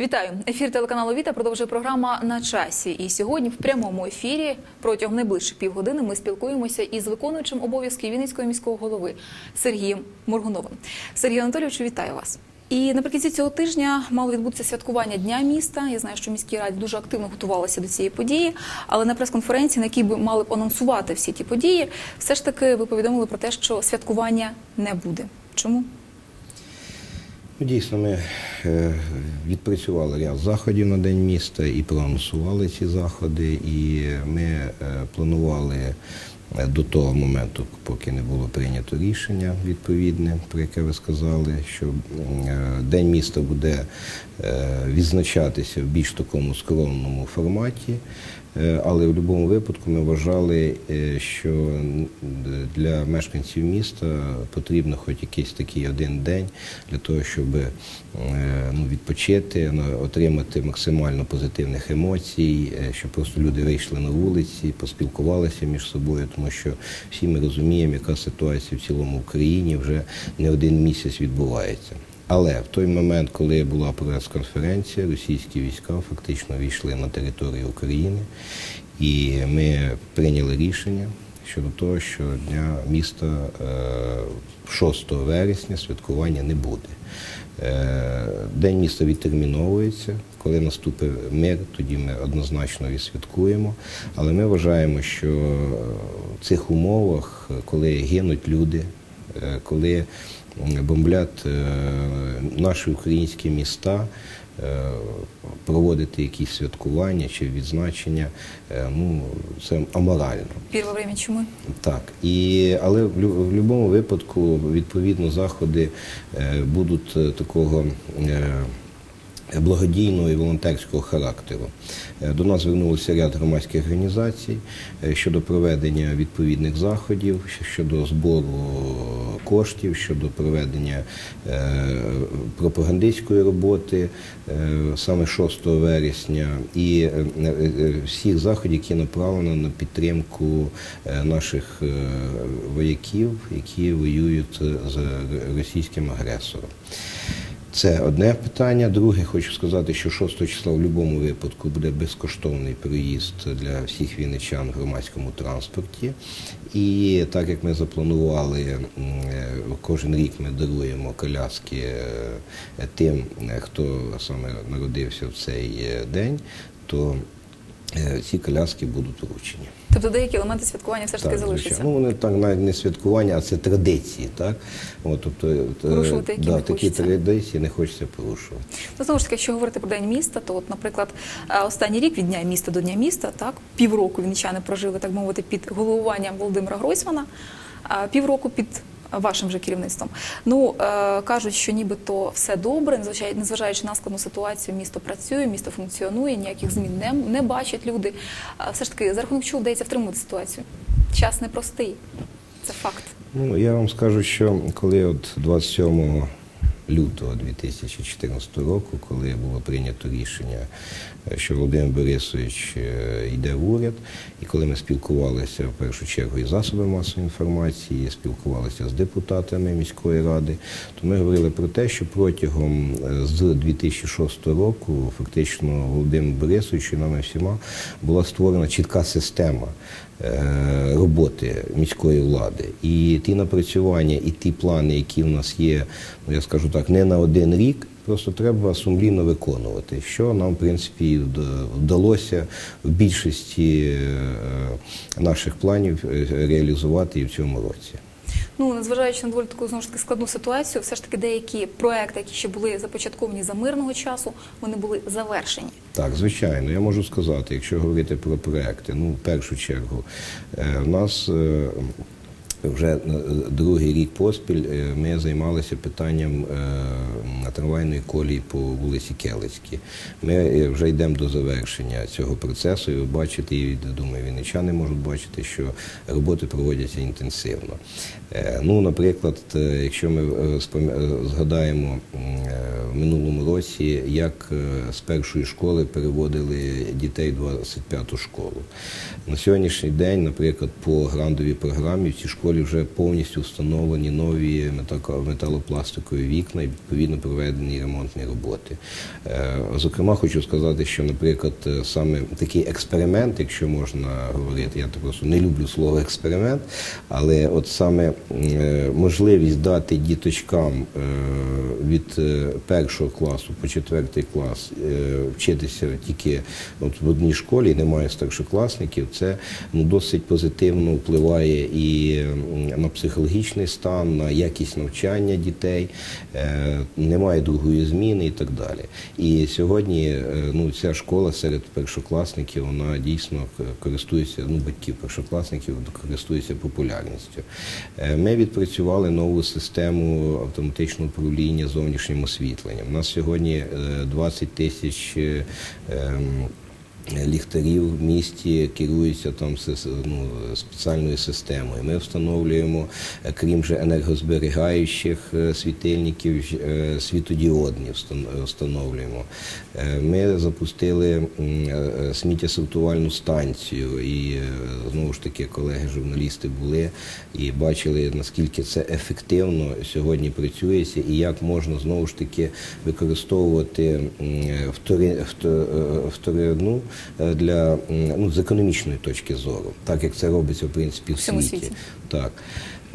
Вітаю! Ефір телеканалу Віта продовжує програма на часі. І сьогодні в прямому ефірі протягом найближчих півгодини ми спілкуємося із виконуючим обов'язки Вінницького міського голови Сергієм Моргуновим. Сергію Анатолійовичу, вітаю вас. І наприкінці цього тижня мало відбутися святкування Дня міста. Я знаю, що міські раді дуже активно готувалися до цієї події, але на прес-конференції, на якій би мали б анонсувати всі ті події, все ж таки ви повідомили про те, що святкування не буде. Чому? Ну, Дійсно, ми е, відпрацювали ряд заходів на День міста і проанонсували ці заходи. І ми е, планували е, до того моменту, поки не було прийнято рішення відповідне, про яке ви сказали, що День міста буде відзначатися в більш такому скромному форматі. Е, Але в будь-якому випадку ми вважали, е, що для мешканців міста потрібно хоч якийсь такий один день для того, щоб е, ну, відпочити, отримати максимально позитивних емоцій, щоб просто люди вийшли на вулиці, поспілкувалися між собою, тому що всі ми розуміємо, яка ситуація в цілому в країні вже не один місяць відбувається. Але в той момент, коли була прес-конференція, російські війська фактично війшли на територію України, і ми прийняли рішення щодо того, що дня міста е, 6 вересня святкування не буде. Е, День міста відтерміновується. Коли наступить мир, тоді ми однозначно відсвяткуємо. Але ми вважаємо, що в цих умовах, коли гинуть люди, е, коли бомблять е, наші українські міста, е, проводити якісь святкування чи відзначення, е, ну це аморально. Перше время чому? Так, і, але в, будь-якому випадку відповідно заходи будуть такого. Благодійного і волонтерського характеру до нас звернулося ряд громадських організацій щодо проведення відповідних заходів, щодо збору коштів, щодо проведення е, пропагандистської роботи е, саме 6 вересня, і е, всіх заходів, які направлені на підтримку наших вояків, які воюють з російським агресором. Це одне питання. Друге, хочу сказати, що 6 числа в будь-якому випадку буде безкоштовний проїзд для всіх вінничан в громадському транспорті. І так як ми запланували, е, кожен рік ми даруємо коляски е, тим, е, хто саме народився в цей день, то ці коляски будуть вручені. Тобто деякі елементи святкування все ж таки Так, залишаться. Ну, вони так навіть не святкування, а це традиції, так? От, тобто, е, Порушувати які да, не такі хочеться. традиції не хочеться порушувати. Ну, знову ж таки, якщо говорити про День міста, то, от, наприклад, е, останній рік від Дня міста до Дня міста, так, півроку вінничани прожили, так мовити, під головуванням Володимира Гройсмана, а півроку під вашим же керівництвом. Ну, е, кажуть, що нібито все добре, незважаючи- на складну ситуацію, місто працює, місто функціонує, ніяких змін не, не бачать люди. Все ж таки, за рахунок чого вдається втримувати ситуацію? Час непростий. Це факт. Ну, я вам скажу, що коли от 27 лютого 2014 року, коли було прийнято рішення, е, що Володимир Борисович е, йде в уряд, і коли ми спілкувалися в першу чергу із засобами масової інформації, спілкувалися з депутатами міської ради, то ми говорили про те, що протягом е, з 2006 року фактично Володимир Борисович і нами всіма була створена чітка система роботи міської влади. І ті напрацювання, і ті плани, які в нас є, ну я скажу так, не на один рік. Просто треба сумлінно виконувати, що нам, в принципі, вд- вдалося в більшості е, наших планів е, реалізувати і в цьому році. Ну, незважаючи на доволі таку знову ж таки складну ситуацію, все ж таки деякі проекти, які ще були започатковані за мирного часу, вони були завершені. Так, звичайно, я можу сказати, якщо говорити про проекти, ну, в першу чергу, е, в нас е, вже е, другий рік поспіль е, ми займалися питанням е, трамвайної колії по вулиці Келицькій. Ми вже йдемо до завершення цього процесу, і ви бачите, і думаю, вінничани можуть бачити, що роботи проводяться інтенсивно. Ну, наприклад, якщо ми згадаємо в минулому році, як з першої школи переводили дітей в 25-ту школу. На сьогоднішній день, наприклад, по грандовій програмі в цій школі вже повністю встановлені нові металопластикові вікна і відповідно проведені ремонтні роботи. Е, Зокрема, хочу сказати, що, наприклад, е, саме такий експеримент, якщо можна говорити, я просто не люблю слово експеримент, але от саме е, можливість дати діточкам від першого класу по четвертий клас вчитися тільки от в одній школі, немає старшокласників, це ну, досить позитивно впливає і м, на психологічний стан, на якість навчання дітей, е, немає другої зміни і так далі. І сьогодні е, ну, ця школа серед першокласників вона дійсно користується, ну, батьків першокласників користується популярністю. Е, Ми відпрацювали нову систему автоматичного управління зовнішнім освітленням. У нас сьогодні е, 20 тисяч ліхтарів в місті керуються там ну, спеціальною системою. Ми встановлюємо, е, крім же енергозберігаючих е, світильників, е, світодіодні встановлюємо. Е, Ми запустили е, е, сміттєсортувальну станцію, і е, знову ж таки колеги-журналісти були і бачили, наскільки це ефективно сьогодні працюється, і як можна знову ж таки використовувати е, вторинну е, для ну, з економічної точки зору, так як це робиться в принципі в світі. світі. Так.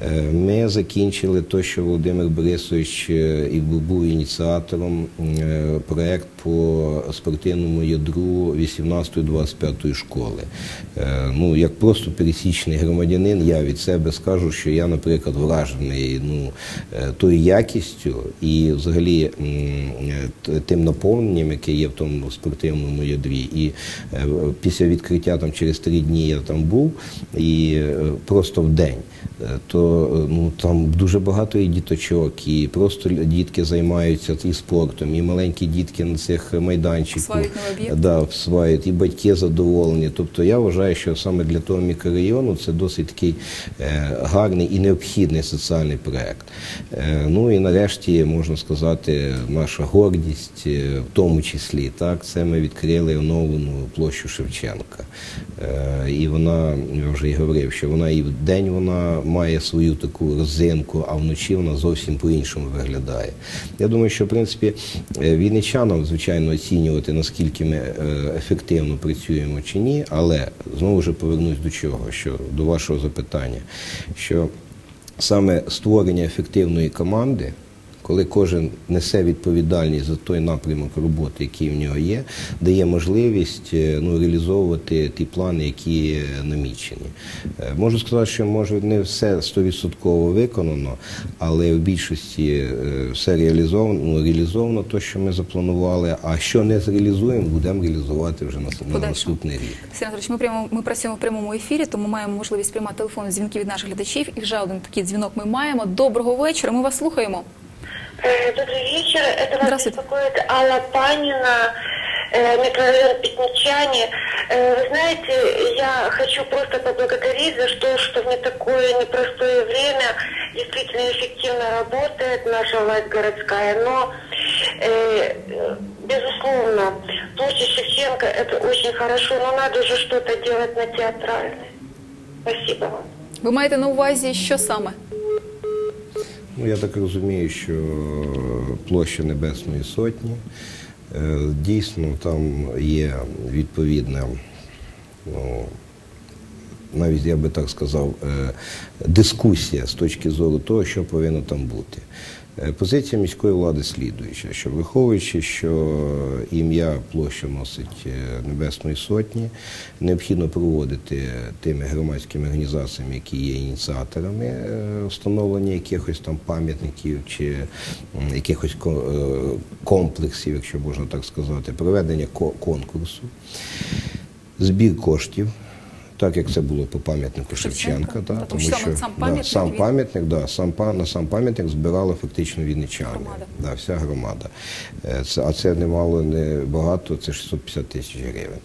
Е, Ми закінчили те, що Володимир Борисович е, і був ініціатором е, проект по спортивному ядру 18-25 школи. Е, Ну, як просто пересічний громадянин, я від себе скажу, що я, наприклад, вражений ну, е, тою якістю і взагалі е, тим наповненням, яке є в тому спортивному ядрі. І після відкриття там через три дні я там був і просто в день. То ну там дуже багато і діточок, і просто дітки займаються і спортом, і маленькі дітки на цих майданчиках. Осваюють. Да, всваюють, і батьки задоволені. Тобто я вважаю, що саме для того мікрорайону це досить такий е, гарний і необхідний соціальний проект. Е, ну і нарешті можна сказати, наша гордість, е, в тому числі, так, це ми відкрили оновлену площу Шевченка. Е, і вона, я вже і говорив, що вона і в день вона має свою таку розинку, а вночі вона зовсім по-іншому виглядає. Я думаю, що в принципі е, вінничанам, звичайно, оцінювати, наскільки ми е, ефективно працюємо чи ні, але знову ж повернусь до чого, що до вашого запитання, що саме створення ефективної команди. Коли кожен несе відповідальність за той напрямок роботи, який в нього є, дає можливість е, ну, реалізовувати ті плани, які намічені. Е, Можу сказати, що може не все 100% виконано, але в більшості е, все реалізовано, ну, реалізовано те, що ми запланували. А що не зреалізуємо, будемо реалізувати вже на, на наступний рік. Сергій ми прямо ми працюємо в прямому ефірі, тому маємо можливість приймати телефонні дзвінки від наших глядачів. І вже один такий дзвінок ми маємо. Доброго вечора. Ми вас слухаємо. Э, Добрый вечер. Это вас Здравствуйте. беспокоит Алла Панина, э, микрорайон Пятничане. Э, Вы знаете, я хочу просто поблагодарить за то, что в не такое непростое время действительно эффективно работает наша власть городская. Но, э, э, безусловно, площадь Шевченко это очень хорошо, но надо же что-то делать на театральной. Спасибо вам. Ви маєте на увазі, що саме? Ну, я так розумію, що площа Небесної Сотні. е, Дійсно, там є відповідна, ну, навіть я би так сказав, е, дискусія з точки зору того, що повинно там бути. Е, Позиція міської влади слідуюча, що враховуючи, що ім'я площа носить е, Небесної Сотні, необхідно проводити тими громадськими організаціями, які є ініціаторами е, встановлення якихось там пам'ятників чи якихось ко- комплексів, якщо можна так сказати, проведення ко- конкурсу, збір коштів. Так як це було по пам'ятнику Шевченка? Та, да, тому що сам да, сам пам'ятник, да, сам на сам пам'ятник збирала фактично вінничани. Громада. Да, вся громада. Е, Це, а це немало не багато, це 650 тисяч гривень.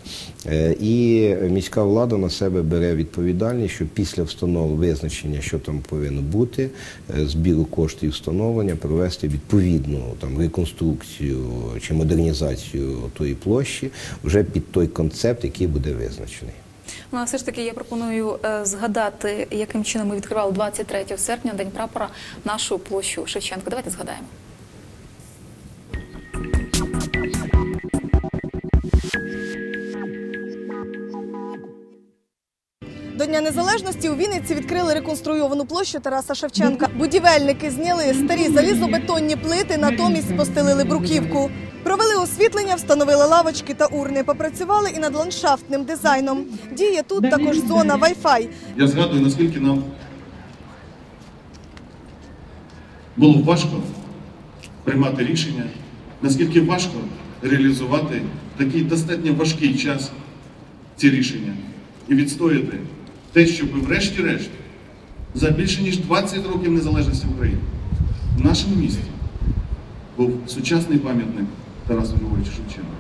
Е, І міська влада на себе бере відповідальність, що після встановлення визначення, що там повинно бути, е, збіру коштів і встановлення, провести відповідну там реконструкцію чи модернізацію тої площі вже під той концепт, який буде визначений. Ну, а все ж таки я пропоную е, згадати, яким чином ми відкривали 23 серпня, День прапора, нашу площу Шевченка. Давайте згадаємо. До Дня Незалежності у Вінниці відкрили реконструйовану площу Тараса Шевченка. Будівельники зняли старі залізобетонні плити, натомість постелили бруківку. Провели освітлення, встановили лавочки та урни. Попрацювали і над ландшафтним дизайном. Діє тут також зона Wi-Fi. Я згадую, наскільки нам було важко приймати рішення, наскільки важко реалізувати такий достатньо важкий час ці рішення і відстояти те, щоб врешті-решт за більше ніж 20 років незалежності України в нашому місті був сучасний пам'ятник Тарасу Григоровичу Шевченку.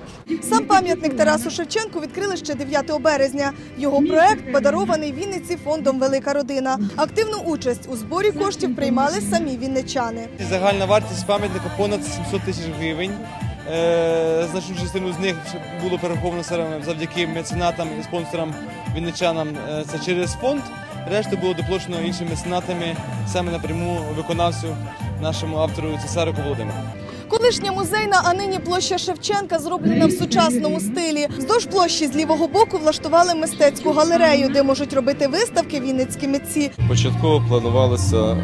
Сам пам'ятник Тарасу Шевченку відкрили ще 9 березня. Його проект подарований Вінниці фондом Велика родина. Активну участь у зборі коштів приймали самі вінничани. Загальна вартість пам'ятника понад 700 тисяч гривень. Е, Значну частину з них було перераховано саме завдяки меценатам і спонсорам вінничанам. Е, Це через фонд. Решта було доплачено іншими меценатами саме напряму виконавцю, нашому автору Цесарику Володимиру. Колишня музейна, а нині площа Шевченка зроблена в сучасному стилі. Вздовж площі з лівого боку влаштували мистецьку галерею, де можуть робити виставки вінницькі митці. Початково планувалося е,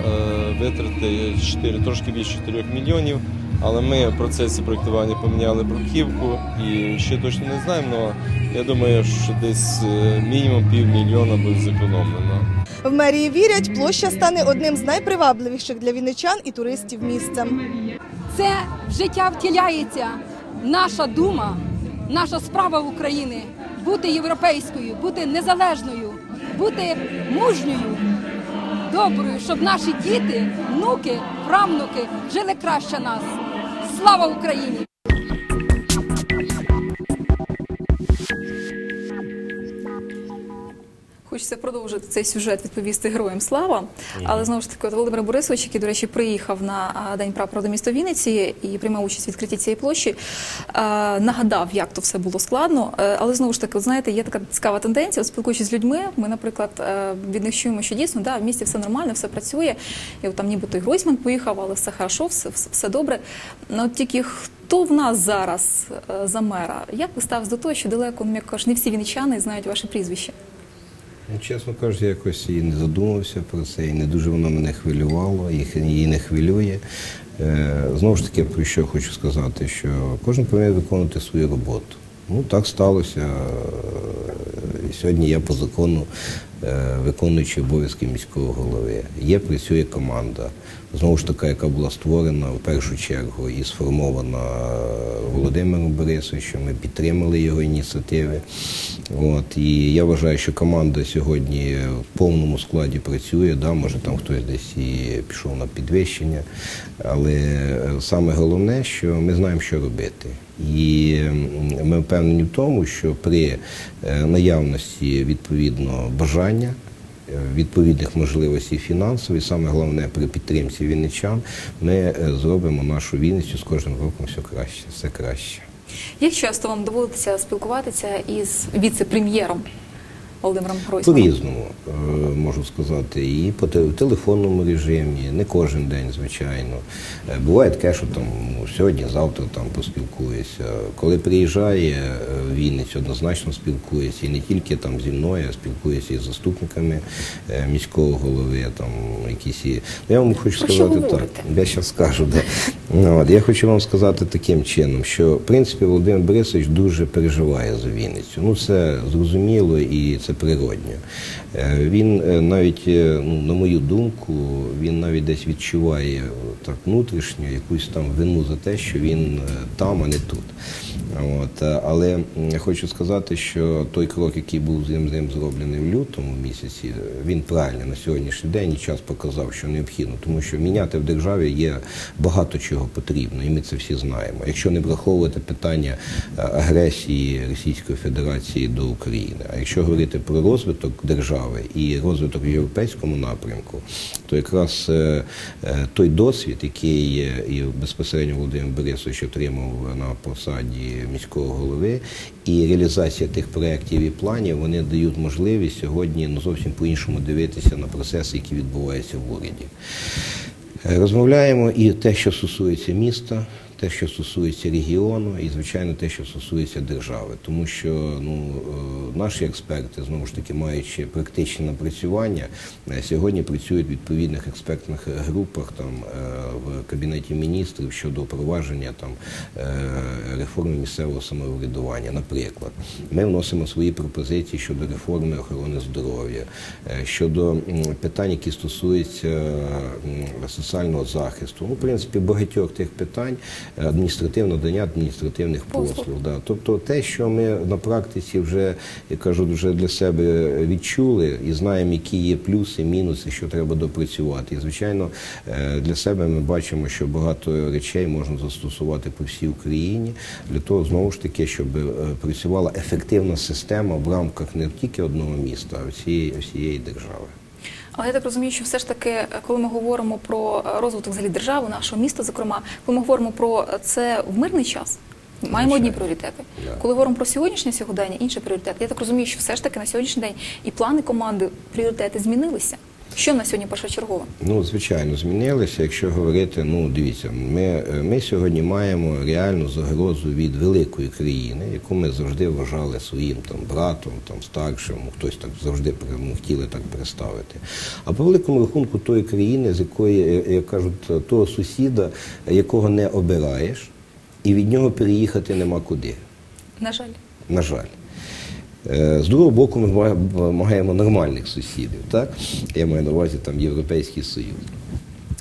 витрати 4, трошки більше 4 мільйонів, але ми в процесі проєктування поміняли бруківку і ще точно не знаємо, але я думаю, що десь е, мінімум півмільйона буде зекономлено. В мерії вірять, площа стане одним з найпривабливіших для вінничан і туристів місцем. це в життя втіляється наша дума, наша справа України бути європейською, бути незалежною, бути мужньою, доброю, щоб наші діти, внуки, правнуки жили краще нас. Слава Україні! Хочеться продовжити цей сюжет, відповісти героям слава. Але знову ж таки, от Володимир Борисович, який, до речі, приїхав на день прапора до міста Вінниці і приймав участь у відкритті цієї площі, нагадав, як то все було складно. Е, Але знову ж таки, от знаєте, є така цікава тенденція. От спілкуючись з людьми, ми, наприклад, е, від них чуємо, що дійсно да, в місті все нормально, все працює. І от там нібито і Гройсман поїхав, але все хорошо, все, добре. Ну, от тільки хто в нас зараз е, за мера? Як ви ставитесь до того, що далеко, ну, як кажуть, не всі вінничани знають ваше прізвище? Ну, чесно кажучи, якось і не задумався про це, і не дуже воно мене хвилювало, і не хвилює. Е, Знову ж таки, про що хочу сказати, що кожен повинен виконувати свою роботу. Ну, так сталося. Е, Сьогодні я по закону виконуючий обов'язки міського голови. Є, працює команда. Знову ж таки, яка була створена в першу чергу і сформована Володимиром Борисовичем. Ми підтримали його ініціативи. От, і я вважаю, що команда сьогодні в повному складі працює. Да, може там хтось десь і пішов на підвищення. Але е, саме головне, що ми знаємо, що робити. І ми впевнені в тому, що при е, наявності відповідно бажання, е, відповідних можливостей фінансових, і саме головне при підтримці вінничан, ми е, зробимо нашу Вінницю з кожним роком все краще, все краще. Як часто вам доводиться спілкуватися із віце-прем'єром Володимиром Гройсманом? По-різному е, можу сказати, і по те- телефонному режимі, не кожен день, звичайно. Е, Буває таке, що там ну, сьогодні, завтра там поспілкуюся. Коли приїжджає е, в Вінницю, однозначно спілкується і не тільки там зі мною, а спілкується і з заступниками міського голови, там якісь і. Ну, Я вам хочу Про що сказати так. Я зараз скажу. Да. Ну, от, я хочу вам сказати таким чином, що в принципі Володимир Борисович дуже переживає за Вінницю. Ну це зрозуміло і це природньо. Е, Він е, навіть, е, ну, на мою думку, він навіть десь відчуває так внутрішньо якусь там вину за те, що він там, а не тут. От, але я хочу сказати, що той крок, який був з ним, з ним зроблений в лютому місяці, він правильний на сьогоднішній день і час показав, що необхідно, тому що міняти в державі є багато чого потрібно, і ми це всі знаємо. Якщо не враховувати питання агресії Російської Федерації до України, а якщо говорити говорити про розвиток держави і розвиток в європейському напрямку, то якраз е, е, той досвід, який е, і безпосередньо Володимир Борисович отримав на посаді міського голови, і реалізація тих проєктів і планів, вони дають можливість сьогодні ну, зовсім по-іншому дивитися на процеси, які відбуваються в уряді. Розмовляємо і те, що стосується міста, те, що стосується регіону, і звичайно те, що стосується держави, тому що ну е, наші експерти, знову ж таки, маючи практичне напрацювання, е, сьогодні працюють в відповідних експертних групах там е, в кабінеті міністрів щодо впровадження там реформи місцевого самоврядування. Наприклад, ми вносимо свої пропозиції щодо реформи охорони здоров'я, щодо питань, які стосуються соціального захисту. Ну, в принципі, багатьох тих питань адміністративне надання адміністративних Послуг. послуг. Да. Тобто те, що ми на практиці вже, я кажу, вже для себе відчули і знаємо, які є плюси, мінуси, що треба допрацювати. І, звичайно, е, для себе ми бачимо, що багато речей можна застосувати по всій Україні для того, знову ж таки, щоб е, працювала ефективна система в рамках не тільки одного міста, а всієї, всієї держави. Але я так розумію, що все ж таки, е, коли ми говоримо про е, розвиток взагалі держави, нашого міста, зокрема, коли ми говоримо про це в мирний час. Маємо одні пріоритети. Yeah. Коли говоримо про сьогоднішнє сьогодення, інші пріоритет. Я так розумію, що все ж таки на сьогоднішній день і плани команди, пріоритети змінилися. Що на сьогодні першочергове? Ну, звичайно, змінилися. Якщо говорити, ну дивіться, ми, е, ми сьогодні маємо реальну загрозу від великої країни, яку ми завжди вважали своїм там братом, там старшим, хтось так завжди ну, хотіли так представити. А по великому рахунку тої країни, з якої, е, як кажуть, того сусіда, якого не обираєш, і від нього переїхати нема куди. На жаль. На жаль. Е, З другого боку, ми вимагаємо нормальних сусідів, так? Я маю на увазі там Європейський Союз.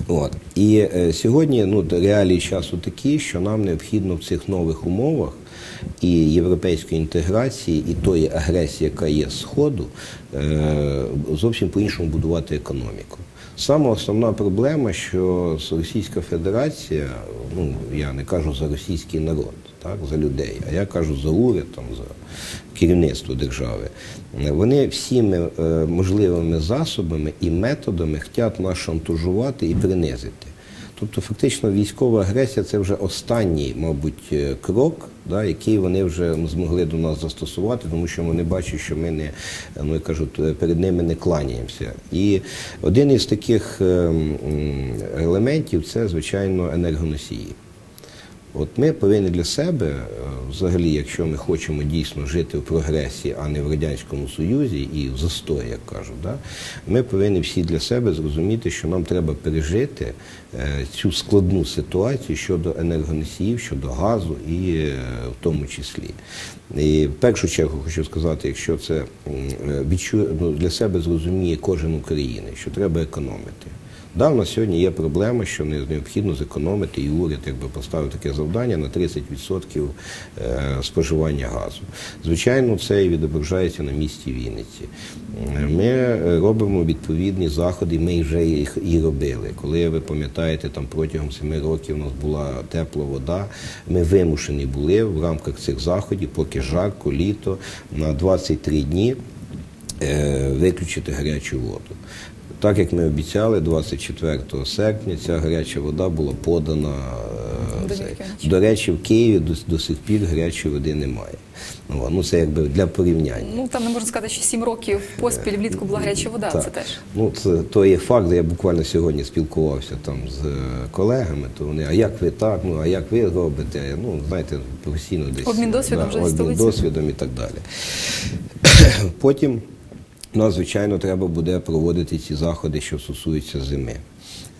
От. І е, сьогодні ну, реалії часу такі, що нам необхідно в цих нових умовах і європейської інтеграції, і тої агресії, яка є з Сходу, е, зовсім по-іншому будувати економіку. Саме основна проблема, що Російська Федерація, ну я не кажу за російський народ, так, за людей, а я кажу за уряд, за керівництво держави. Вони всіми е, можливими засобами і методами хочуть нас шантажувати і принизити. Тобто, фактично, військова агресія це вже останній, мабуть, е, крок, да, який вони вже змогли до нас застосувати, тому що вони бачать, що ми не ну я кажу, перед ними не кланяємося. І один із таких е, елементів це, звичайно, енергоносії. От ми повинні для себе, е, взагалі, якщо ми хочемо дійсно жити в прогресі, а не в Радянському Союзі і в застої, як кажуть, да, ми повинні всі для себе зрозуміти, що нам треба пережити е, цю складну ситуацію щодо енергоносіїв, щодо газу і е, в тому числі. І в першу чергу хочу сказати, якщо це відчу, ну, для себе зрозуміє кожен українець, що треба економити. Да, у нас сьогодні є проблема, що необхідно зекономити, і уряд якби поставив таке завдання на 30% е, споживання газу. Звичайно, це і відображається на місті Вінниці. Ми робимо відповідні заходи, ми вже їх і робили. Коли ви пам'ятаєте, там протягом 7 років у нас була тепла вода, ми вимушені були в рамках цих заходів, поки жарко, літо, на 23 дні е, виключити гарячу воду. Так як ми обіцяли, 24 серпня ця гаряча вода була подана. е, До До речі, в Києві до, до сих пір гарячої води немає. Ну, ну це якби для порівняння. Ну там не можна сказати, що сім років поспіль влітку була гаряча вода. Так. Це теж. Ну, це то є факт. Я буквально сьогодні спілкувався там з е, колегами, то вони, а як ви так, ну а як ви робите? Ну, знаєте, професійно десь Обмін досвідом вже обмін досвідом і так далі. Потім нам, звичайно, треба буде проводити ці заходи, що стосуються зими.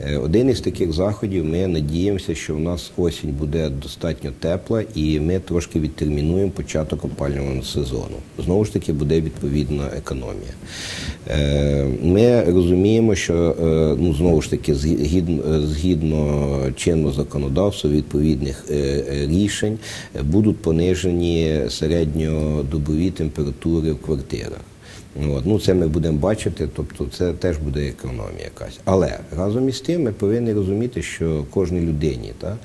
Е, Один із таких заходів ми надіємося, що в нас осінь буде достатньо тепла, і ми трошки відтермінуємо початок опалювального сезону. Знову ж таки, буде відповідна економія. Е, Ми розуміємо, що е, ну знову ж таки, згідно, згідно чинного законодавства, відповідних рішень будуть понижені середньодобові температури в квартирах. От. Ну, це ми будемо бачити, тобто це теж буде економія якась. Але разом із тим ми повинні розуміти, що кожній людині та,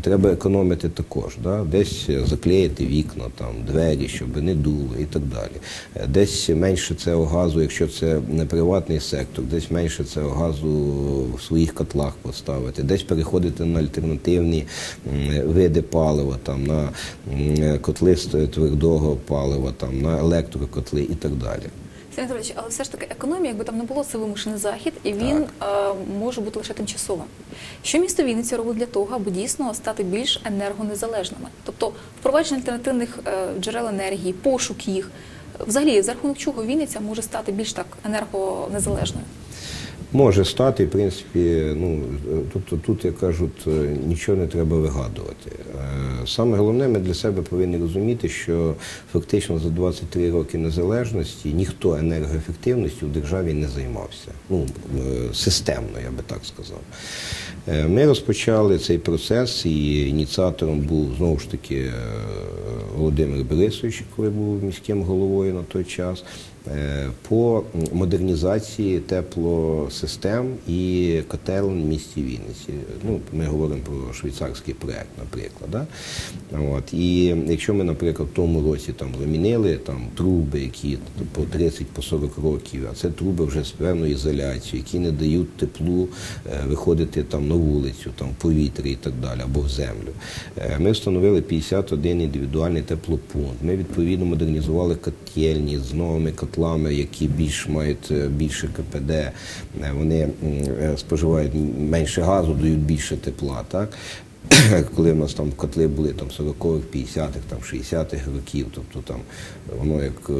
треба економити також. Да? Десь заклеїти вікна, там, двері, щоб не дуло і так далі. Десь менше цього газу, якщо це не приватний сектор, десь менше цього газу в своїх котлах поставити, десь переходити на альтернативні види палива, там, на котли твердого палива, там, на електрокотли і так далі. Анатолійович, але все ж таки економія, якби там не було, це вимушений захід, і він е, може бути лише тимчасовим. Що місто Вінниця робить для того, аби дійсно стати більш енергонезалежними? Тобто впровадження альтернативних е, джерел енергії, пошук їх. Взагалі, за рахунок чого Вінниця може стати більш так енергонезалежною? Може стати, в принципі, ну тобто тут, як кажуть, е, нічого не треба вигадувати. Е, Саме головне, ми для себе повинні розуміти, що фактично за 23 роки незалежності ніхто енергоефективністю в державі не займався. Ну, е, системно, я би так сказав. Ми розпочали цей процес, і ініціатором був знову ж таки Володимир Борисович, коли був міським головою на той час. Е, По модернізації теплосистем і котелень в місті Вінниці. Ну, ми говоримо про швейцарський проект, наприклад. Да? От. І якщо ми, наприклад, в тому році там замінили там, труби, які по 30 по 40 років, а це труби вже з певною ізоляцією, які не дають теплу е, виходити там на вулицю, там в повітря і так далі, або в землю. Е, Ми встановили 51 індивідуальний теплопункт. Ми відповідно модернізували котельні з новими котлами, які більш мають е, більше КПД. Е, Вони е, споживають менше газу, дають більше тепла. Так? Коли в нас там котли були там 40-х, 50-х, там 60-х років, тобто там воно як е,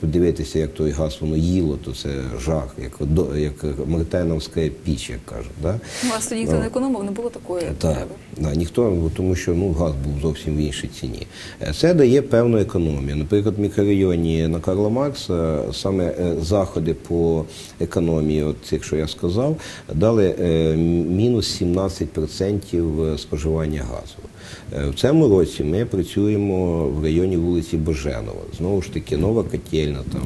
подивитися, як той газ воно їло, то це жах, як, до- як мартеновська піч, як кажуть. Да? Ну, а тоді ніхто не економив, не було такої Так, да, ніхто, тому що ну, газ був зовсім в іншій ціні. Е, Це дає певну економію. Наприклад, в мікрорайоні на Карла Маркса саме е, заходи по економії, от якщо я сказав, дали е, мінус 17% споживання газу. Е, В цьому році ми працюємо в районі вулиці Боженова. Знову ж таки, нова котельна, там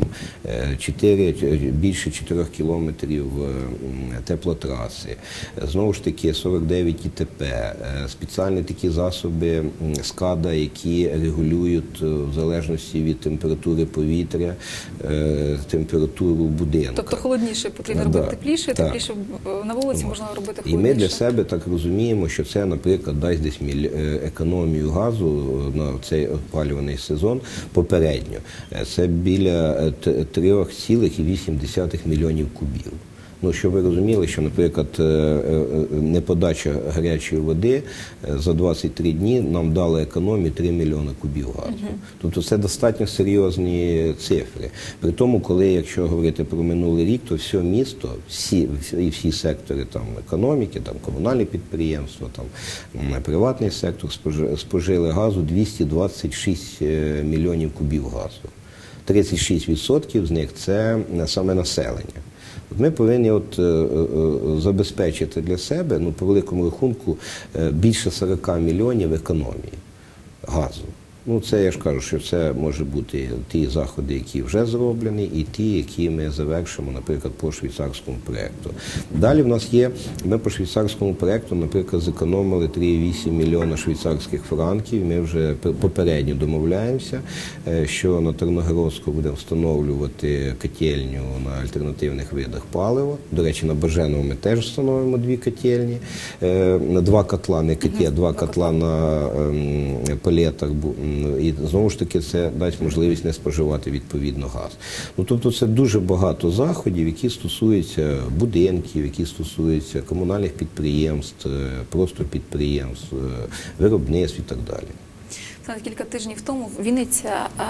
е, 4, більше 4 кілометрів е, теплотраси. Е, Знову ж таки, 49 ІТП, е, спеціальні такі засоби скада, які регулюють е, в залежності від температури повітря, е, температуру будинку. Тобто холодніше потрібно Да, робити тепліше, так. тепліше е, на вулиці можна робити І ми для себе так розуміємо, що це, наприклад, дасть десь міль- е, економію газу е, на цей опалюваний сезон попередньо. Е, Це біля е, 3,8 мільйонів кубів. Ну, щоб ви розуміли, що, наприклад, е, е, е, неподача гарячої води за 23 дні нам дала економію 3 мільйони кубів газу. Тобто це достатньо серйозні цифри. При тому, коли, якщо говорити про минулий рік, то все місто, всі, і всі сектори там, економіки, там, комунальні підприємства, там, приватний сектор спожи- спожили газу 226 е, мільйонів кубів газу. 36% з них це саме населення. Ми повинні от, е, е, е, забезпечити для себе, ну, по великому рахунку, більше 40 мільйонів економії газу. Ну, це я ж кажу, що це може бути ті заходи, які вже зроблені, і ті, які ми завершимо, наприклад, по швейцарському проєкту. Далі в нас є, ми по швейцарському проєкту, наприклад, зекономили 3,8 мільйона швейцарських франків. Ми вже попередньо домовляємося, е, що на Терногородську будемо встановлювати котельню на альтернативних видах палива. До речі, на Баженово ми теж встановимо дві котельні, е, два котла, не коті, а два котла на ем, палетах. І знову ж таки це дасть можливість не споживати відповідно газ. Ну тобто це дуже багато заходів, які стосуються будинків, які стосуються комунальних підприємств, е, просто підприємств, е, виробництв і так далі. Знаєте, кілька тижнів тому Вінниця е,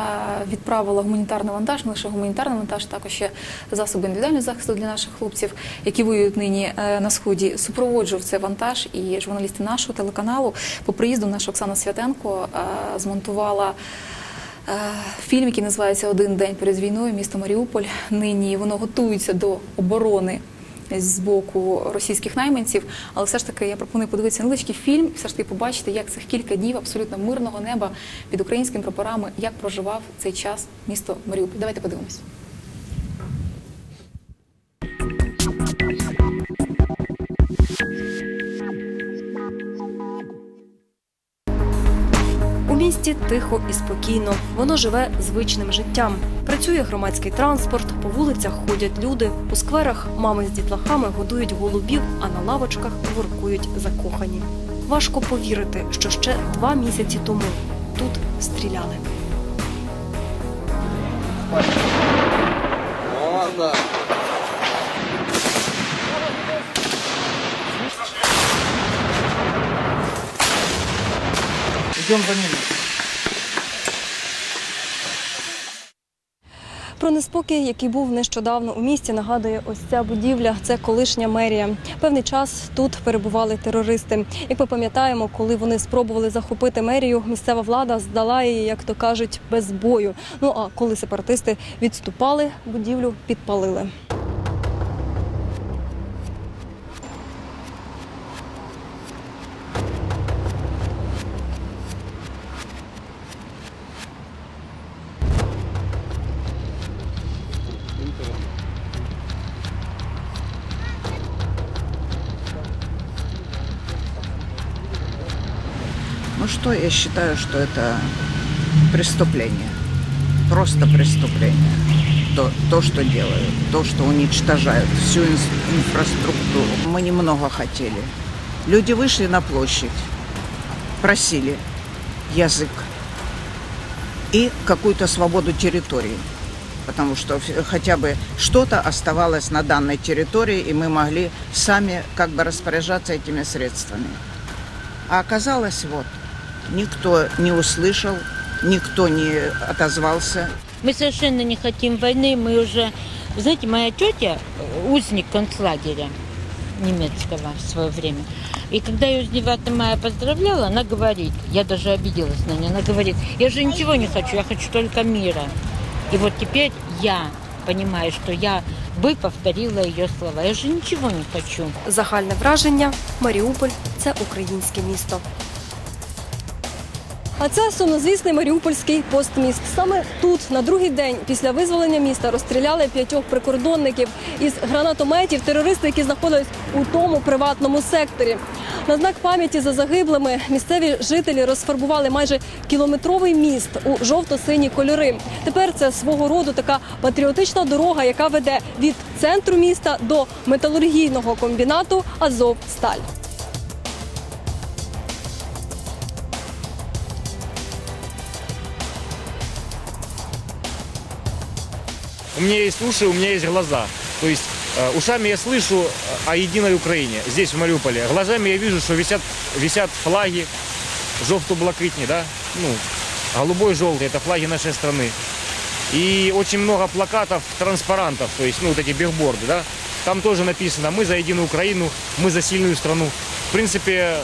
відправила гуманітарний вантаж, не лише гуманітарний вантаж, також ще засоби індивідуального захисту для наших хлопців, які воюють нині е, на сході. Супроводжував цей вантаж, і журналісти нашого телеканалу по приїзду наша Оксана Святенко е, змонтувала. Фільм, який називається Один день перед війною, місто Маріуполь. Нині воно готується до оборони з боку російських найманців. Але все ж таки я пропоную подивитися невеличкий фільм, і все ж таки побачити, як цих кілька днів абсолютно мирного неба під українськими прапорами, як проживав цей час місто Маріуполь. Давайте подивимось. Місті тихо і спокійно. Воно живе звичним життям. Працює громадський транспорт, по вулицях ходять люди. У скверах мами з дітлахами годують голубів, а на лавочках воркують закохані. Важко повірити, що ще два місяці тому тут стріляли. Йдемо за ними. Про неспокій, який був нещодавно у місті, нагадує ось ця будівля. Це колишня мерія. Певний час тут перебували терористи. Як ми пам'ятаємо, коли вони спробували захопити мерію, місцева влада здала її, як то кажуть, без бою. Ну а коли сепаратисти відступали, будівлю підпалили. Я считаю, что это преступление. Просто преступление. То, то, что делают, то, что уничтожают всю инфраструктуру. Мы немного хотели. Люди вышли на площадь, просили язык и какую-то свободу территории. Потому что хотя бы что-то оставалось на данной территории, и мы могли сами как бы распоряжаться этими средствами. А оказалось вот, никто не услышал, никто не отозвался. Мы совершенно не хотим войны, мы уже... Вы знаете, моя тетя э, узник концлагеря немецкого в свое время. И когда я ее с 9 мая поздравляла, она говорит, я даже обиделась на нее, она говорит, я же ничего не хочу, я хочу только мира. И вот теперь я понимаю, что я бы повторила ее слова. Я же ничего не хочу. Загальне враження Маріуполь це українське місто. А це сумнозвісний Маріупольський постміст. Саме тут, на другий день після визволення міста, розстріляли п'ятьох прикордонників із гранатометів, терористи, які знаходились у тому приватному секторі. На знак пам'яті за загиблими місцеві жителі розфарбували майже кілометровий міст у жовто-сині кольори. Тепер це свого роду така патріотична дорога, яка веде від центру міста до металургійного комбінату Азов-Сталь. У меня есть уши, у меня есть глаза. То есть э, ушами я слышу о единой Украине здесь, в Мариуполе. Глазами я вижу, что висят, висят флаги жовто-блакитні, да? ну, голубой, желтый, это флаги нашей страны. И очень много плакатов, транспарантов, то есть, ну, вот эти бигборды, да? Там тоже написано, мы за единую Украину, мы за сильную страну. В принципе,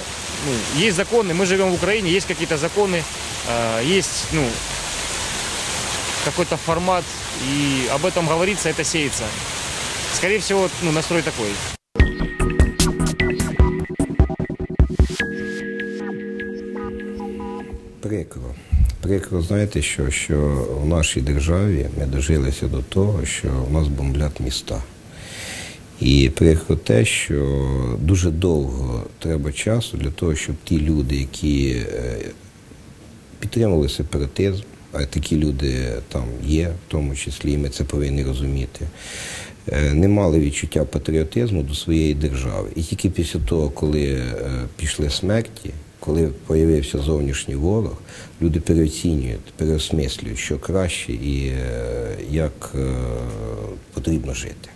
ну, есть законы, мы живем в Украине, есть какие-то законы, э, есть, ну, какой-то формат, и об этом говорится, это сеется. Скорее всего, ну, настрой такой. Прикро. Прикро, знаєте, що, що в нашій державі ми дожилися до того, що в нас бомблять міста. І прикро те, що дуже довго треба часу для того, щоб ті люди, які е, підтримували сепаратизм, такі люди там є, в тому числі, і ми це повинні розуміти, е, не мали відчуття патріотизму до своєї держави. І тільки після того, коли е, пішли смерті, коли появився зовнішній ворог, люди переоцінюють, переосмислюють, що краще і е, як потрібно жити.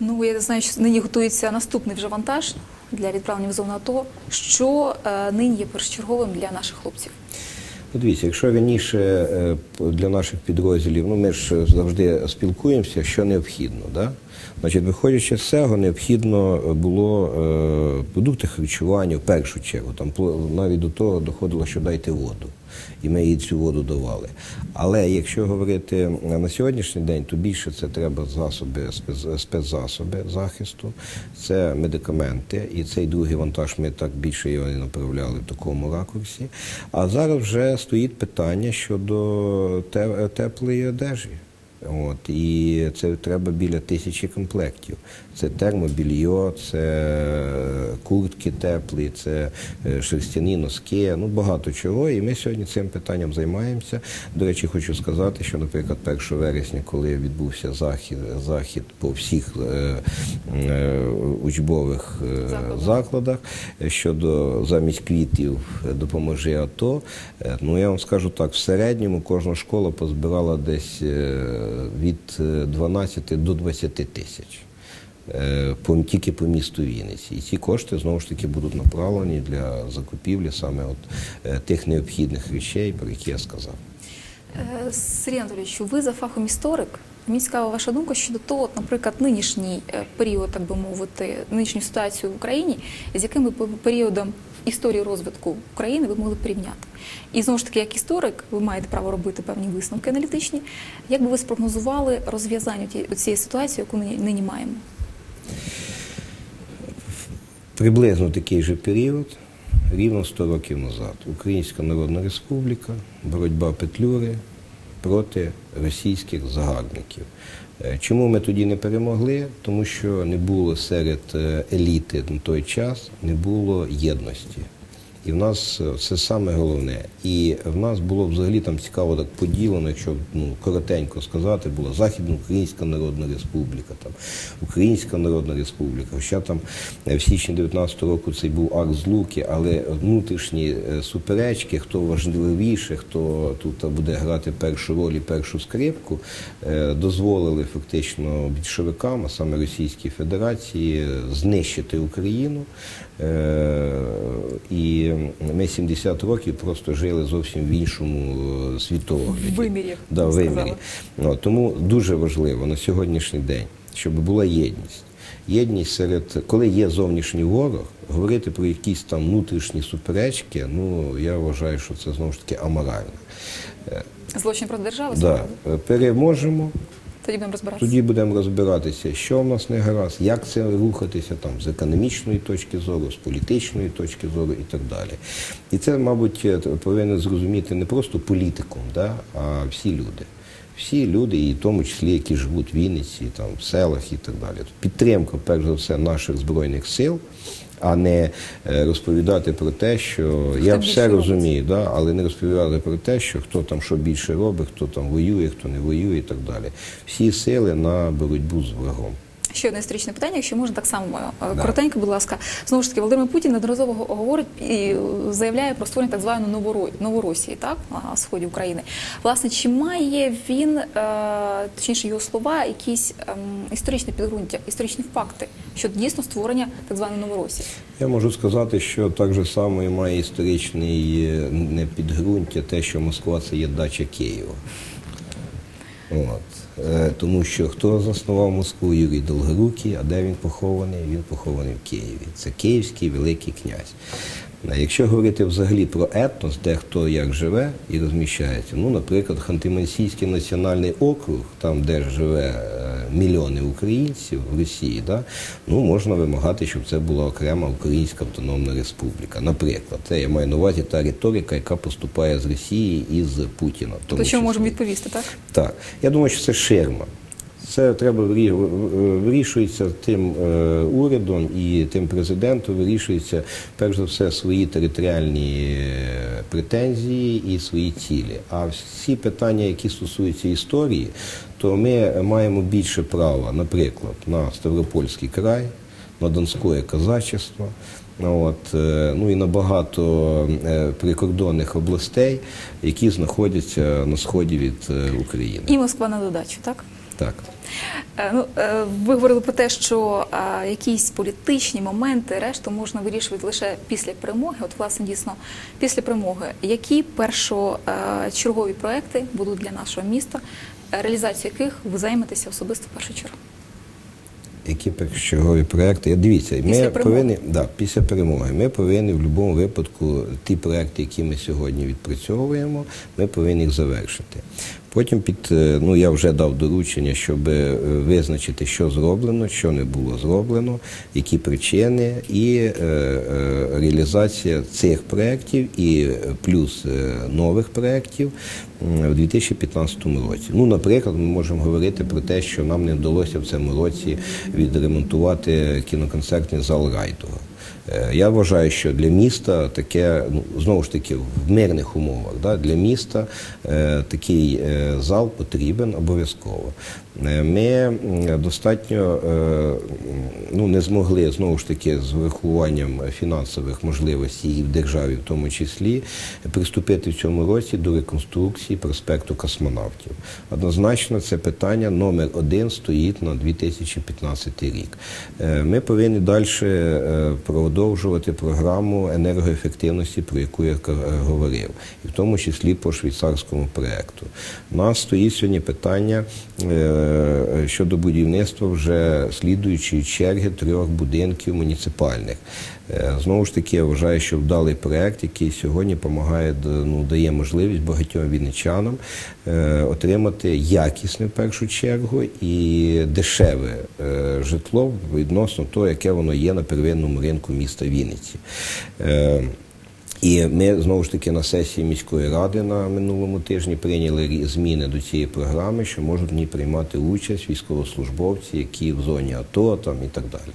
Ну я знаю, що нині готується наступний вже вантаж для відправлення в зону АТО. Що нині є першочерговим для наших хлопців? Ну, Дивіться, якщо раніше е, для наших підрозділів, ну ми ж завжди спілкуємося, що необхідно, да? Значить, виходячи з цього, необхідно було е, продукти харчування в першу чергу. Там навіть до того доходило, що дайте воду. І ми їй цю воду давали. Але якщо говорити на сьогоднішній день, то більше це треба засоби, спецзасоби захисту, це медикаменти. І цей другий вантаж ми так більше його не направляли в такому ракурсі. А зараз вже стоїть питання щодо теплої одежі. От, і це треба біля тисячі комплектів. Це термобільйо, це куртки теплі, це е, шерстяні носки, ну багато чого. І ми сьогодні цим питанням займаємося. До речі, хочу сказати, що, наприклад, 1 вересня, коли відбувся захід, захід по всіх е, е, учбових е, закладах е, щодо замість квітів е, допоможи АТО, е, ну я вам скажу так, в середньому кожна школа позбирала десь е, від е, 12 до 20 тисяч. е, тільки по місту Вінниці. І ці кошти знову ж таки будуть направлені для закупівлі саме от, е, тих необхідних речей, про які я сказав. Е, Сергій Анатолійович, ви за фахом історик. Мені цікава ваша думка щодо того, наприклад, нинішній е, період, так би мовити, нинішню ситуацію в Україні, з яким періодом історії розвитку України ви могли б порівняти. І знову ж таки, як історик, ви маєте право робити певні висновки аналітичні. Як би ви спрогнозували розв'язання цієї ситуації, яку нині, нині маємо? Приблизно такий же період, рівно 100 років назад. Українська Народна Республіка, боротьба Петлюри проти російських загарбників. Е, Чому ми тоді не перемогли? Тому що не було серед е, еліти на той час, не було єдності. І в нас це саме головне. І в нас було взагалі там цікаво так поділено, якщо ну, коротенько сказати, була Західноукраїнська Народна Республіка, там Українська Народна Республіка. Хоча там е, в січні 19-го року цей був акт злуки, але внутрішні е, суперечки, хто важливіше, хто тут буде грати першу роль і першу скрипку, е, дозволили фактично більшовикам, а саме Російській Федерації, знищити Україну. Е, І ми 70 років просто жили зовсім в іншому е, світогляді. Вимірі, Да, ви вимірі. Ну, тому дуже важливо на сьогоднішній день, щоб була єдність. Єдність серед, коли є зовнішній ворог, говорити про якісь там внутрішні суперечки, ну я вважаю, що це знову ж таки аморально. Е, Злочин проти держави? Да, переможемо, Тоді будемо розбиратися. тоді будемо розбиратися, що в нас не гаразд, як це рухатися там з економічної точки зору, з політичної точки зору і так далі. І це, мабуть, е, повинен зрозуміти не просто політикум, да, а всі люди. Всі люди, і в тому числі, які живуть в Вінниці, там, в селах і так далі. Підтримка, перш за все, наших збройних сил, а не е, розповідати про те, що я все розумію, да, але не розповідати про те, що хто там що більше робить, хто там воює, хто не воює і так далі. Всі сили на боротьбу з ворогом. Ще одне історичне питання, якщо можна так само е, коротенько, будь ласка. Знову ж таки, Володимир Путін неодноразово говорить і заявляє про створення так званої Новоро- Новоросії, так на сході України. Власне, чи має він, е, точніше його слова, якісь ем, історичне підґрунтя, історичні факти щодо дійсно створення так званої Новоросії? Я можу сказати, що так же само і має історичний е, не підґрунтя те, що Москва це є дача Києва. От. Е, Тому що хто заснував Москву? Юрій Долгорукий, а де він похований? Він похований в Києві. Це київський великий князь. Якщо говорити взагалі про етнос, де хто як живе і розміщається, ну, наприклад, Ханти-Мансійський національний округ, там, де живе е, мільйони українців в Росії, да, ну, можна вимагати, щоб це була окрема Українська Автономна Республіка. Наприклад, це я маю на увазі та риторика, яка поступає з Росії і з Путіна. То що можемо відповісти, так? Так, я думаю, що це ширма. Це треба вирі- вирішується тим е, урядом і тим президентом, вирішується перш за все свої територіальні е, претензії і свої цілі. А всі питання, які стосуються історії, то ми маємо більше права, наприклад, на Ставропольський край, на Донське казачество. От, е, ну і на багато е, прикордонних областей, які знаходяться на сході від е, України. І Москва на додачу, так? Так. Е, Ну, е, ви говорили про те, що якісь політичні моменти, решту можна вирішувати лише після перемоги. От, власне, дійсно, після перемоги. Які першочергові проекти будуть для нашого міста, реалізацію яких ви займетеся особисто в першу чергу? Які першочергові проекти? Дивіться, Після ми перемоги. повинні да, після перемоги. Ми повинні в будь-якому випадку ті проекти, які ми сьогодні відпрацьовуємо, ми повинні їх завершити. Потім під е, ну я вже дав доручення, щоб е, визначити, що зроблено, що не було зроблено, які причини, і е, е, реалізація цих проєктів і е, плюс нових проєктів в 2015 році. Ну, наприклад, ми можемо говорити про те, що нам не вдалося в цьому році відремонтувати кіноконцертний зал Райтова. Е, Я вважаю, що для міста таке, ну знову ж таки, в мирних умовах, да, для міста е, такий е, зал потрібен обов'язково. Е, Ми достатньо е, ну, не змогли знову ж таки з врахуванням фінансових можливостей і в державі, в тому числі, приступити в цьому році до реконструкції проспекту космонавтів. Однозначно, це питання номер один стоїть на 2015 рік. Е, Ми повинні далі продовжувати програму енергоефективності, про яку я говорив, і в тому числі по швейцарському проєкту. У нас стоїть сьогодні питання щодо будівництва вже слідуючої черги трьох будинків муніципальних. Е, Знову ж таки, я вважаю, що вдалий проєкт, який сьогодні допомагає, ну, дає можливість багатьом вінничанам е, отримати якісне в першу чергу і дешеве е, житло відносно того, яке воно є на первинному ринку міста Вінниці. І ми знову ж таки на сесії міської ради на минулому тижні прийняли зміни до цієї програми, що можуть в ній приймати участь військовослужбовці, які в зоні АТО там і так далі.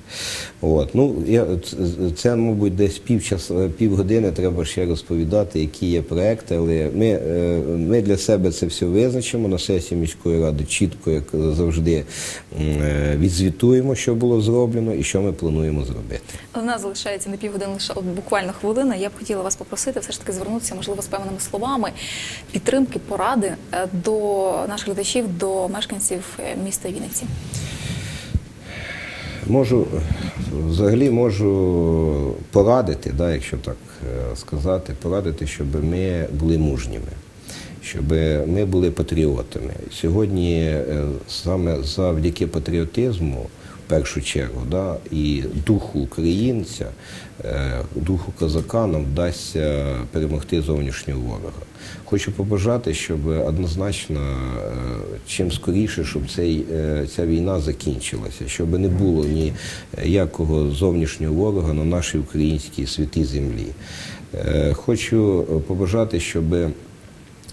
От ну я це, мабуть, десь півчас півгодини треба ще розповідати, які є проекти. Але ми, е, ми для себе це все визначимо на сесії міської ради. Чітко, як завжди, е, відзвітуємо, що було зроблено і що ми плануємо зробити. У нас залишається не півгодини, лише буквально хвилина. Я б хотіла вас попросити все ж таки звернутися, можливо, з певними словами підтримки, поради е, до наших глядачів, до мешканців е, міста Вінниці. Можу взагалі можу порадити, да, якщо так е, сказати, порадити, щоб ми були мужніми, щоб ми були патріотами. Сьогодні е, саме завдяки патріотизму, в першу чергу, да, і духу українця, е, духу козака нам вдасться перемогти зовнішнього ворога. Хочу побажати, щоб однозначно е, чим скоріше, щоб цей, е, ця війна закінчилася, щоб не було ніякого зовнішнього ворога на нашій українській святій землі. Е, Хочу побажати, щоб е,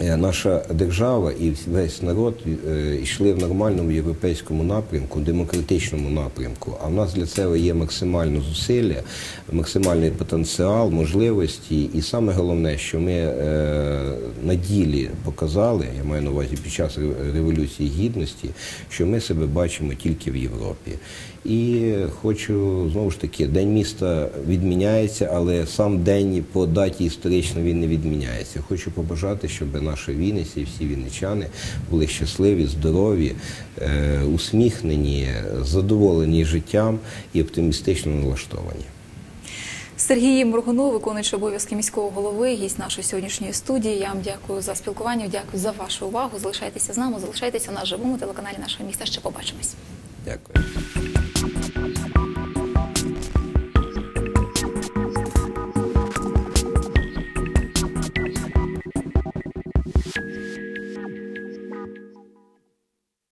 наша держава і весь народ е, йшли в нормальному європейському напрямку, демократичному напрямку. А в нас для цього є максимально зусилля, максимальний потенціал, можливості. І саме головне, що ми е, на ділі показали, я маю на увазі під час революції гідності, що ми себе бачимо тільки в Європі. І хочу знову ж таки, день міста відміняється, але сам день по даті історично він не відміняється. Хочу побажати, щоб наша Вінниця і всі вінничани були щасливі, здорові, е, усміхнені, задоволені життям і оптимістично налаштовані. Сергій Моргунов, виконуючий обов'язки міського голови, гість нашої сьогоднішньої студії. Я вам дякую за спілкування, дякую за вашу увагу. Залишайтеся з нами, залишайтеся на живому телеканалі нашого міста. Ще побачимось. Дякую.